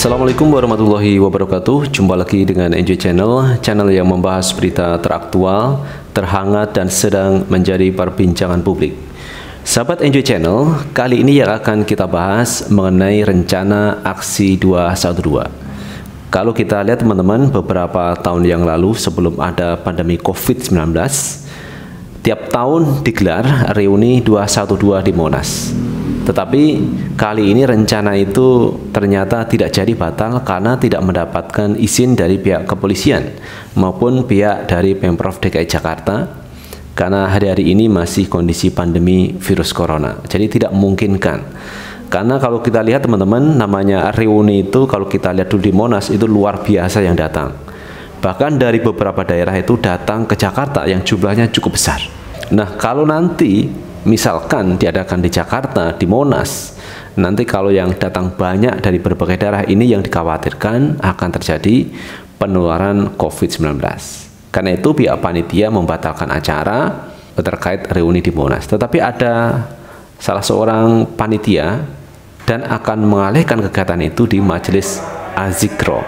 Assalamualaikum warahmatullahi wabarakatuh. Jumpa lagi dengan Enjoy Channel Channel yang membahas berita teraktual Terhangat dan sedang menjadi perbincangan publik. Sahabat Enjoy Channel Kali ini yang akan kita bahas Mengenai rencana aksi 212 Kalau kita lihat teman-teman Beberapa tahun yang lalu Sebelum ada pandemi COVID-19 Tiap tahun digelar reuni 212 di Monas tetapi kali ini rencana itu ternyata tidak jadi batal karena tidak mendapatkan izin dari pihak kepolisian maupun pihak dari Pemprov DKI Jakarta karena hari-hari ini masih kondisi pandemi virus corona. Jadi tidak memungkinkan. Karena kalau kita lihat teman-teman namanya reuni itu kalau kita lihat dulu di Monas itu luar biasa yang datang. Bahkan dari beberapa daerah itu datang ke Jakarta yang jumlahnya cukup besar. Nah, kalau nanti misalkan diadakan di Jakarta, di Monas, nanti kalau yang datang banyak dari berbagai daerah ini yang dikhawatirkan akan terjadi penularan COVID-19. Karena itu pihak panitia membatalkan acara terkait reuni di Monas. Tetapi ada salah seorang panitia dan akan mengalihkan kegiatan itu di Majelis Azikro.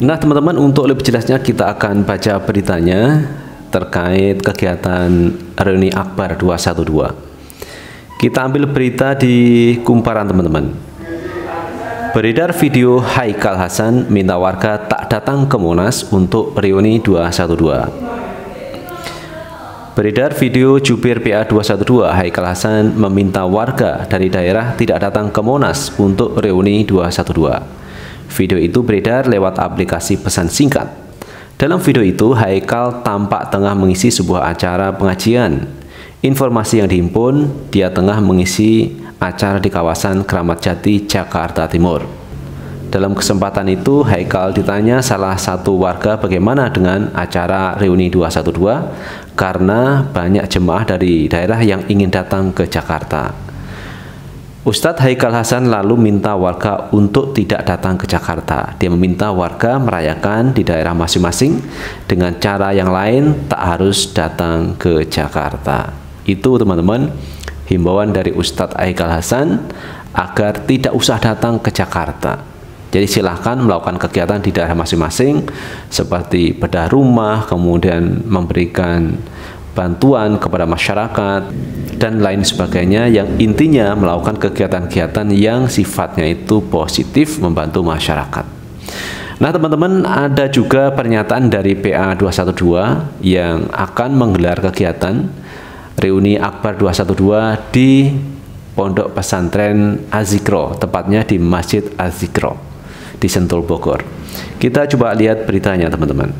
Nah teman-teman untuk lebih jelasnya kita akan baca beritanya terkait kegiatan reuni akbar 212 kita ambil berita di kumparan teman-teman. Beredar video Haikal Hasan minta warga tak datang ke Monas untuk reuni 212 Beredar video jubir PA 212 Haikal Hasan meminta warga dari daerah tidak datang ke Monas untuk reuni 212. Video itu beredar lewat aplikasi pesan singkat dalam video itu, Haikal tampak tengah mengisi sebuah acara pengajian. Informasi yang dihimpun, dia tengah mengisi acara di kawasan Keramat Jati, Jakarta Timur. Dalam kesempatan itu, Haikal ditanya salah satu warga bagaimana dengan acara reuni 212 karena banyak jemaah dari daerah yang ingin datang ke Jakarta. Ustadz Haikal Hasan lalu minta warga untuk tidak datang ke Jakarta. Dia meminta warga merayakan di daerah masing-masing dengan cara yang lain tak harus datang ke Jakarta. Itu teman-teman himbauan dari Ustadz Haikal Hasan agar tidak usah datang ke Jakarta. Jadi silahkan melakukan kegiatan di daerah masing-masing seperti bedah rumah, kemudian memberikan bantuan kepada masyarakat dan lain sebagainya yang intinya melakukan kegiatan-kegiatan yang sifatnya itu positif membantu masyarakat. Nah, teman-teman, ada juga pernyataan dari PA 212 yang akan menggelar kegiatan reuni Akbar 212 di Pondok Pesantren Azikro, tepatnya di Masjid Azikro di Sentul Bogor. Kita coba lihat beritanya, teman-teman.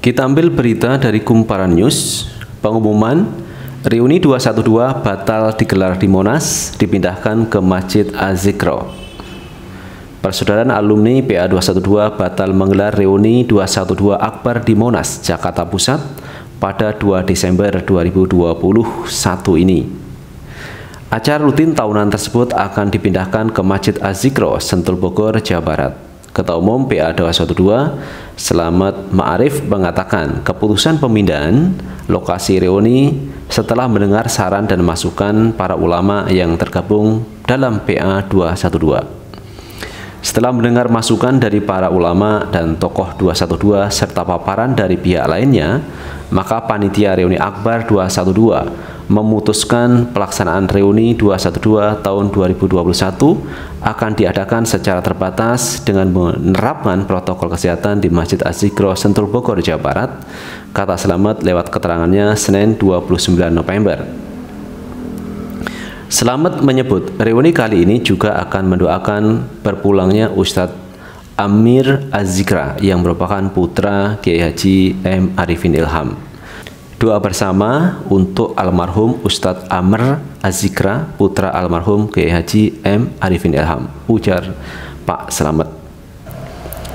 Kita ambil berita dari Kumparan News, pengumuman reuni 212 batal digelar di Monas, dipindahkan ke Masjid Azikro. Persaudaraan alumni PA 212 batal menggelar reuni 212 Akbar di Monas, Jakarta Pusat pada 2 Desember 2021 ini. Acara rutin tahunan tersebut akan dipindahkan ke Masjid Azikro, Sentul Bogor, Jawa Barat. Ketua Umum PA 212 Selamat Ma'arif mengatakan keputusan pemindahan lokasi reuni setelah mendengar saran dan masukan para ulama yang tergabung dalam PA 212. Setelah mendengar masukan dari para ulama dan tokoh 212 serta paparan dari pihak lainnya, maka panitia reuni Akbar 212 memutuskan pelaksanaan reuni 212 tahun 2021 akan diadakan secara terbatas dengan menerapkan protokol kesehatan di Masjid Azikro Sentul Bogor, Jawa Barat, kata Selamat lewat keterangannya Senin 29 November. Selamat menyebut reuni kali ini juga akan mendoakan berpulangnya Ustadz Amir Azikra yang merupakan putra Kiai Haji M. Arifin Ilham. Doa bersama untuk almarhum Ustadz Amr Azikra, putra almarhum Kiai Haji M. Arifin Ilham, ujar Pak Selamat.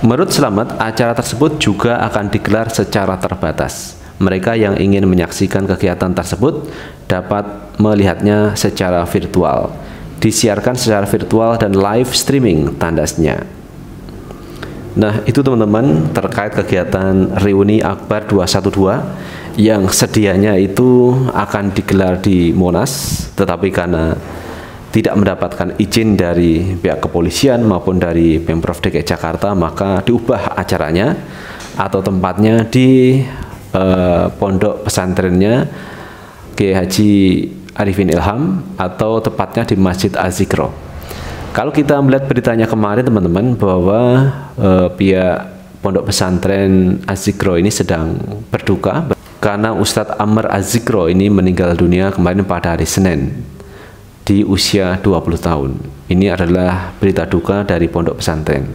Menurut Selamat, acara tersebut juga akan digelar secara terbatas. Mereka yang ingin menyaksikan kegiatan tersebut dapat melihatnya secara virtual. Disiarkan secara virtual dan live streaming tandasnya. Nah, itu teman-teman terkait kegiatan reuni Akbar 212 yang sedianya itu akan digelar di Monas tetapi karena tidak mendapatkan izin dari pihak kepolisian maupun dari Pemprov DKI Jakarta maka diubah acaranya atau tempatnya di eh, pondok pesantrennya Kiai Haji Arifin Ilham atau tepatnya di Masjid Azikro. Kalau kita melihat beritanya kemarin teman-teman bahwa eh, pihak pondok pesantren Azikro ini sedang berduka karena Ustadz Amr Azikro ini meninggal dunia kemarin pada hari Senin di usia 20 tahun. Ini adalah berita duka dari pondok pesantren.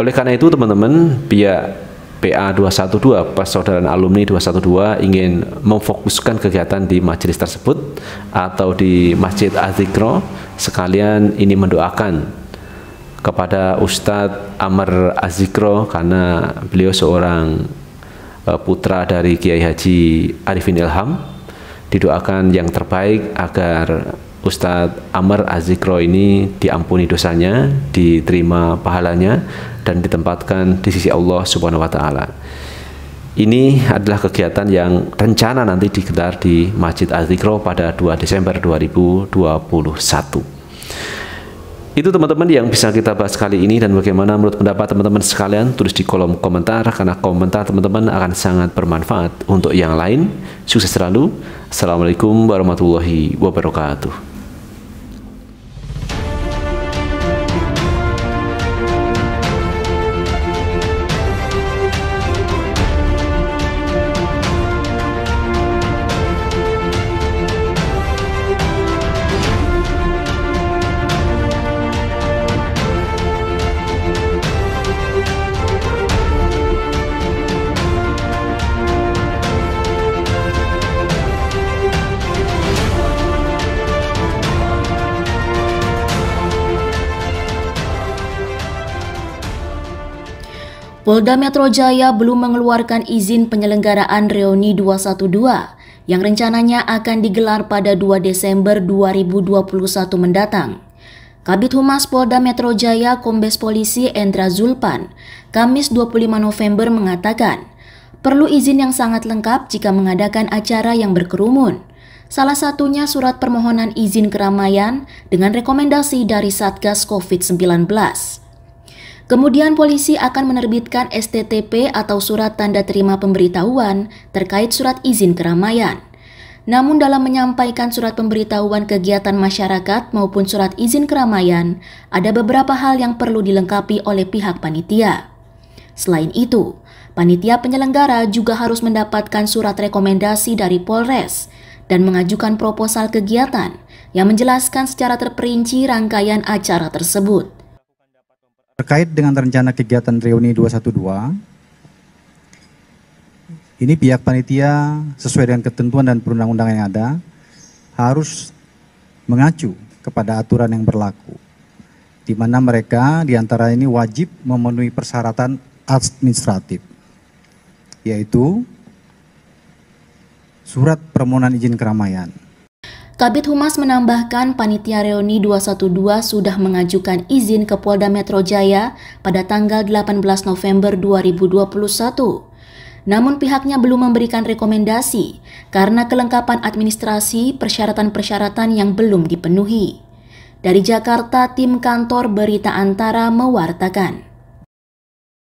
Oleh karena itu teman-teman, pihak PA 212 persaudaraan alumni 212 ingin memfokuskan kegiatan di majelis tersebut atau di Masjid Azikro sekalian ini mendoakan kepada Ustadz Amr Azikro karena beliau seorang Eh, putra dari Kiai Haji Arifin Ilham. Didoakan yang terbaik agar Ustadz Amr Azikro ini diampuni dosanya, diterima pahalanya, dan ditempatkan di sisi Allah Subhanahu wa Ta'ala. Ini adalah kegiatan yang rencana nanti digelar di Masjid Azikro pada 2 Desember 2021. Itu teman-teman yang bisa kita bahas kali ini dan bagaimana menurut pendapat teman-teman sekalian tulis di kolom komentar karena komentar teman-teman akan sangat bermanfaat untuk yang lain. Sukses selalu. Assalamualaikum warahmatullahi wabarakatuh. Polda Metro Jaya belum mengeluarkan izin penyelenggaraan reuni 212 yang rencananya akan digelar pada 2 Desember 2021 mendatang. Kabit Humas Polda Metro Jaya Kombes Polisi Endra Zulpan, Kamis 25 November mengatakan, perlu izin yang sangat lengkap jika mengadakan acara yang berkerumun. Salah satunya surat permohonan izin keramaian dengan rekomendasi dari Satgas COVID-19. Kemudian polisi akan menerbitkan STTP atau surat tanda terima pemberitahuan terkait surat izin keramaian. Namun dalam menyampaikan surat pemberitahuan kegiatan masyarakat maupun surat izin keramaian, ada beberapa hal yang perlu dilengkapi oleh pihak panitia. Selain itu, panitia penyelenggara juga harus mendapatkan surat rekomendasi dari Polres dan mengajukan proposal kegiatan yang menjelaskan secara terperinci rangkaian acara tersebut. Terkait dengan rencana kegiatan reuni 212, ini pihak panitia sesuai dengan ketentuan dan perundang-undangan yang ada harus mengacu kepada aturan yang berlaku. Di mana mereka di antara ini wajib memenuhi persyaratan administratif, yaitu surat permohonan izin keramaian, Kabit Humas menambahkan panitia reuni 212 sudah mengajukan izin ke Polda Metro Jaya pada tanggal 18 November 2021. Namun pihaknya belum memberikan rekomendasi karena kelengkapan administrasi persyaratan-persyaratan yang belum dipenuhi. Dari Jakarta, tim kantor Berita Antara mewartakan.